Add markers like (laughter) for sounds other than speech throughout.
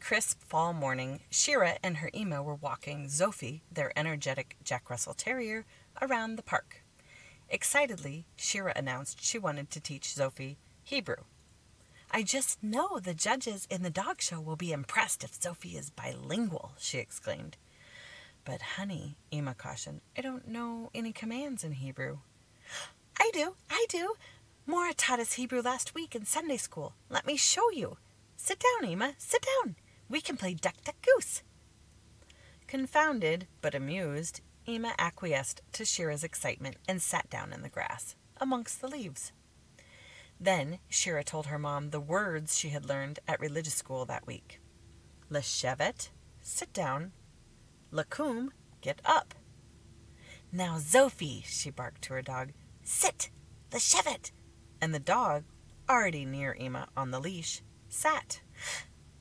crisp fall morning, Shira and her Ima were walking Tzofi, their energetic Jack Russell Terrier, around the park. Excitedly, Shira announced she wanted to teach Tzofi Hebrew. I just know the judges in the dog show will be impressed if Tzofi is bilingual, she exclaimed. But, honey, Ima cautioned, I don't know any commands in Hebrew. I do, I do. Mora taught us Hebrew last week in Sunday school. Let me show you. Sit down, Ima, sit down. We can play duck, duck, goose. Confounded, but amused, Ima acquiesced to Shira's excitement and sat down in the grass, amongst the leaves. Then Shira told her mom the words she had learned at religious school that week. Leshevet, sit down. Lakum, get up. Now, Tzofi, she barked to her dog, sit, Leshevet. And the dog, already near Ima on the leash, sat.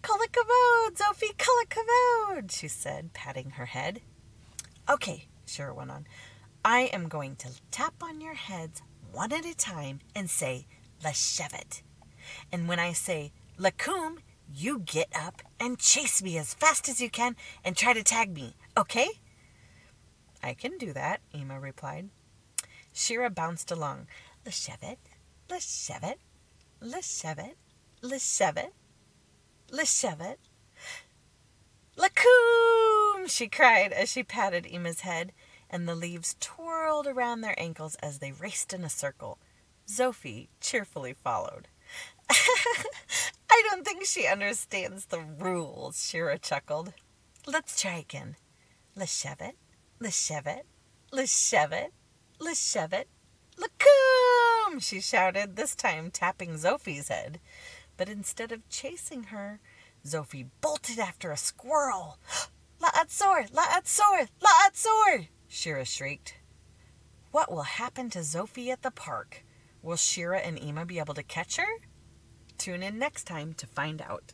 Kol hakavod, Tzofi, kol hakavod, she said, patting her head. Okay, Shira went on. I am going to tap on your heads one at a time and say, Leshevet. And when I say Lakum, you get up and chase me as fast as you can and try to tag me, okay? I can do that, Ima replied. Shira bounced along. Leshevet, Leshevet, Leshevet, Leshevet, Leshevet. Lakum! she cried as she patted Ima's head, and the leaves twirled around their ankles as they raced in a circle. Tzofi cheerfully followed. (laughs) I don't think she understands the rules, Shira chuckled. Let's try again. Leshevet, Leshevet, Leshevet, Leshevet, Lakum! she shouted, this time tapping Tzofi's head. But instead of chasing her, Tzofi bolted after a squirrel. (gasps) La Atzor! La La'atzor! La'atzor! La'atzor! Shira shrieked. What will happen to Tzofi at the park? Will Shira and Ima be able to catch her? Tune in next time to find out.